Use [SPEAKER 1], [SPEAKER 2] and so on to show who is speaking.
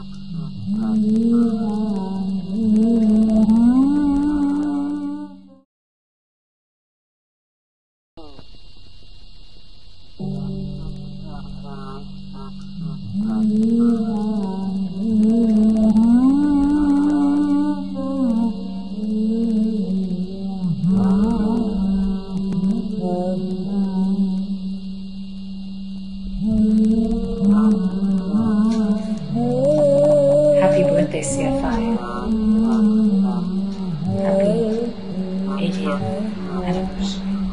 [SPEAKER 1] 嗯。那你 BCFI. Happy 80th anniversary.